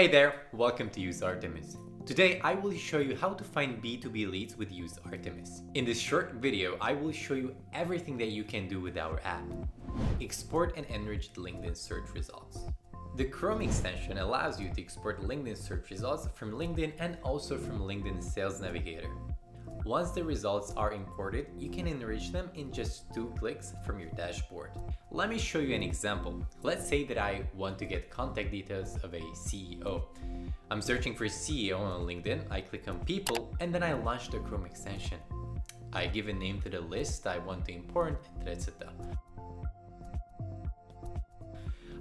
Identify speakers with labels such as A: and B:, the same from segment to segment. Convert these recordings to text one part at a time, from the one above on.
A: Hey there, welcome to Use Artemis. Today I will show you how to find B2B leads with Use Artemis. In this short video, I will show you everything that you can do with our app. Export and enrich LinkedIn search results. The Chrome extension allows you to export LinkedIn search results from LinkedIn and also from LinkedIn Sales Navigator. Once the results are imported, you can enrich them in just two clicks from your dashboard. Let me show you an example. Let's say that I want to get contact details of a CEO. I'm searching for CEO on LinkedIn, I click on people, and then I launch the Chrome extension. I give a name to the list I want to import, etc.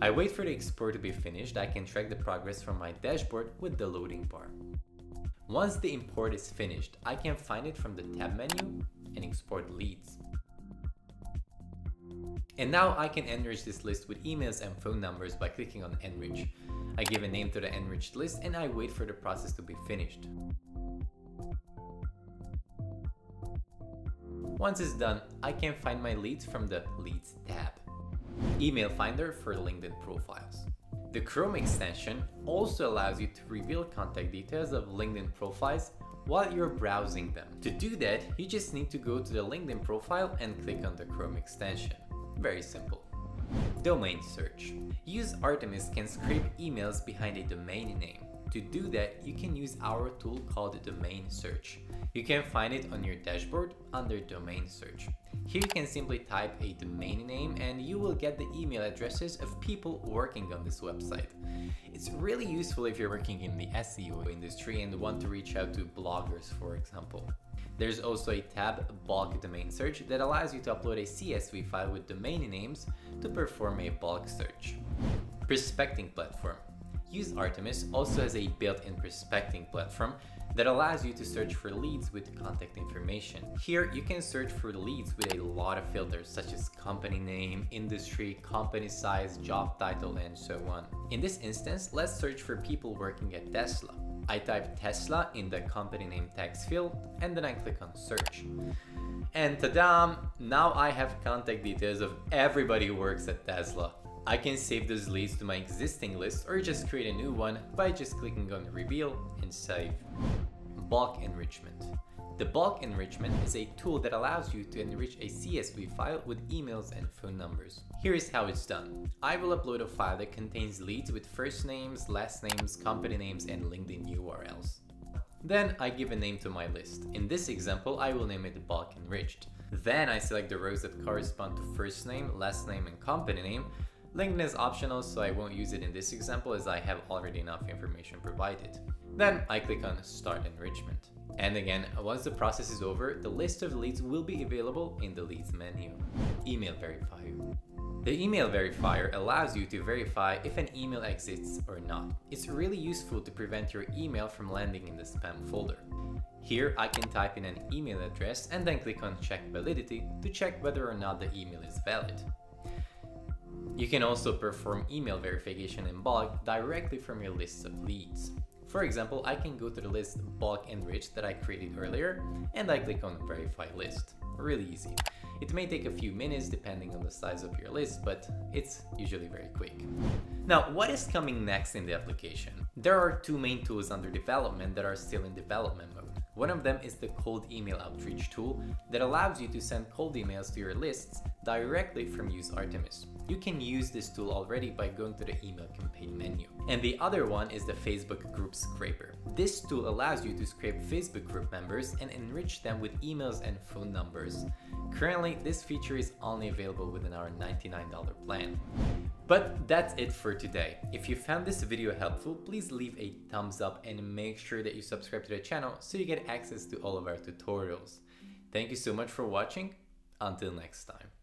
A: I wait for the export to be finished, I can track the progress from my dashboard with the loading bar. Once the import is finished, I can find it from the tab menu and export leads. And now I can enrich this list with emails and phone numbers by clicking on enrich. I give a name to the enriched list and I wait for the process to be finished. Once it's done, I can find my leads from the Leads tab. Email Finder for LinkedIn profiles. The Chrome extension also allows you to reveal contact details of LinkedIn profiles while you're browsing them. To do that, you just need to go to the LinkedIn profile and click on the Chrome extension. Very simple. Domain search. Use Artemis can scrape emails behind a domain name. To do that, you can use our tool called Domain Search. You can find it on your dashboard under Domain Search. Here you can simply type a domain name and you will get the email addresses of people working on this website. It's really useful if you're working in the SEO industry and want to reach out to bloggers, for example. There's also a tab, bulk domain search, that allows you to upload a CSV file with domain names to perform a bulk search. Prospecting platform. Use Artemis also has a built-in prospecting platform that allows you to search for leads with contact information. Here, you can search for leads with a lot of filters such as company name, industry, company size, job title, and so on. In this instance, let's search for people working at Tesla. I type Tesla in the company name text field and then I click on search. And ta-da! Now I have contact details of everybody who works at Tesla. I can save those leads to my existing list or just create a new one by just clicking on reveal and save. Bulk enrichment. The bulk enrichment is a tool that allows you to enrich a CSV file with emails and phone numbers. Here is how it's done. I will upload a file that contains leads with first names, last names, company names, and LinkedIn URLs. Then I give a name to my list. In this example, I will name it bulk enriched. Then I select the rows that correspond to first name, last name, and company name, LinkedIn is optional, so I won't use it in this example as I have already enough information provided. Then I click on Start Enrichment. And again, once the process is over, the list of leads will be available in the Leads menu. Email Verifier. The email verifier allows you to verify if an email exists or not. It's really useful to prevent your email from landing in the spam folder. Here I can type in an email address and then click on check validity to check whether or not the email is valid. You can also perform email verification in bulk directly from your list of leads. For example, I can go to the list bulk enriched that I created earlier and I click on verify list. Really easy. It may take a few minutes depending on the size of your list, but it's usually very quick. Now, what is coming next in the application? There are two main tools under development that are still in development mode. One of them is the cold email outreach tool that allows you to send cold emails to your lists directly from Use Artemis. You can use this tool already by going to the email campaign menu. And the other one is the Facebook group scraper. This tool allows you to scrape Facebook group members and enrich them with emails and phone numbers. Currently, this feature is only available within our $99 plan. But that's it for today. If you found this video helpful, please leave a thumbs up and make sure that you subscribe to the channel so you get access to all of our tutorials. Thank you so much for watching. Until next time.